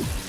you